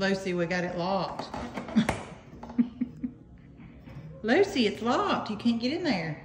Lucy, we got it locked. Lucy, it's locked. You can't get in there.